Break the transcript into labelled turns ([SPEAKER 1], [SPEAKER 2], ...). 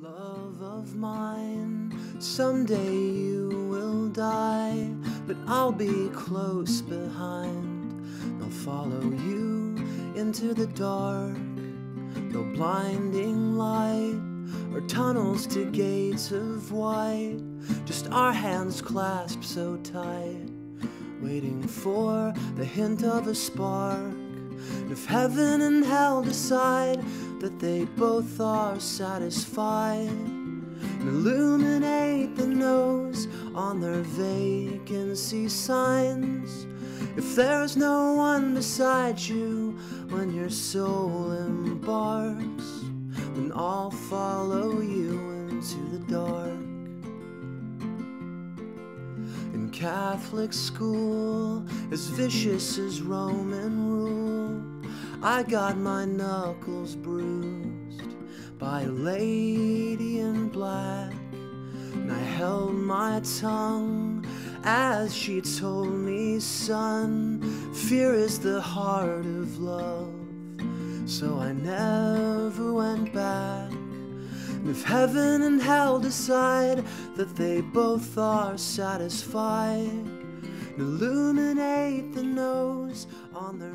[SPEAKER 1] Love of mine, someday you will die, but I'll be close behind. They'll follow you into the dark, no blinding light or tunnels to gates of white, just our hands clasped so tight, waiting for the hint of a spark. If heaven and hell decide that they both are satisfied, and illuminate the no's on their vacancy signs. If there's no one beside you when your soul embarks, then I'll follow you into the dark. In Catholic school, as vicious as Roman rule, I got my knuckles bruised by a lady in black. And I held my tongue as she told me, son, fear is the heart of love. So I never went back. And if heaven and hell decide that they both are satisfied, illuminate the no's on their.